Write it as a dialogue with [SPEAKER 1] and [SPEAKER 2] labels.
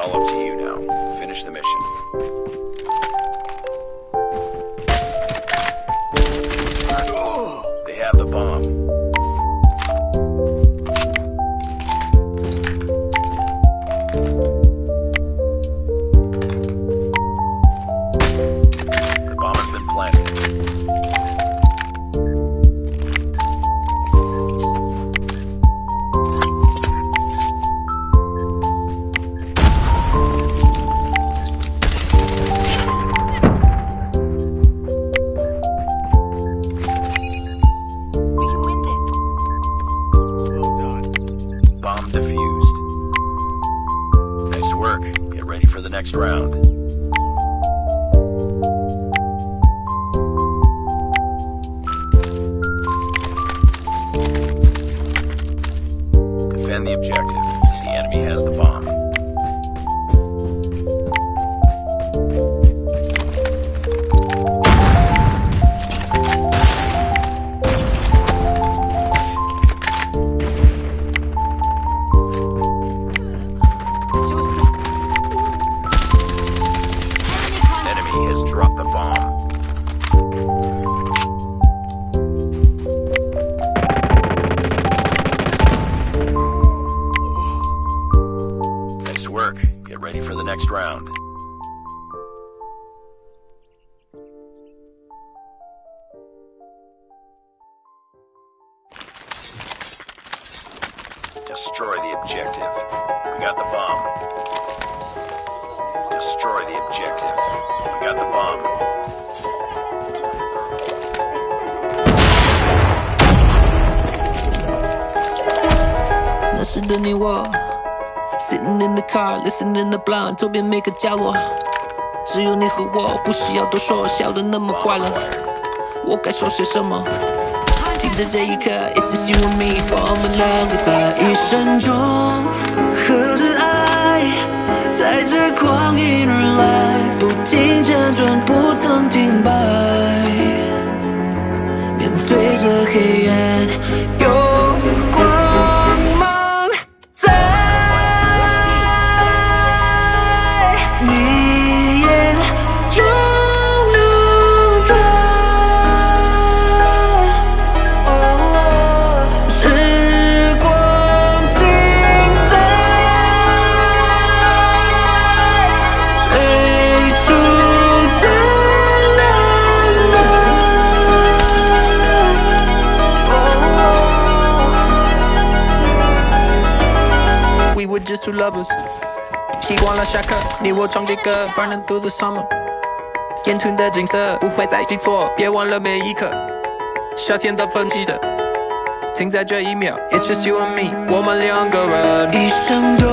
[SPEAKER 1] all up to
[SPEAKER 2] you now.
[SPEAKER 3] Finish the mission. Work. Get ready for the next round. Defend the objective. Bomb. Nice work. Get ready for the next round. Destroy the objective. We got the bomb Destroy the objective. We got the bomb.
[SPEAKER 4] Sitting in the car, listening to blind，周边每个角落，只有你和我，不需要多说，笑得那么快乐。我该说些什么？听着这一刻，It's just you and me，我们两个在一生中合着爱， 带着光阴 two lovers。习惯了下课，你我唱着歌，Burning through the summer。烟囱的景色不会再记错，别忘了每一刻。夏天的风记得，停在这一秒，It's just you and me，我们两个人，一生都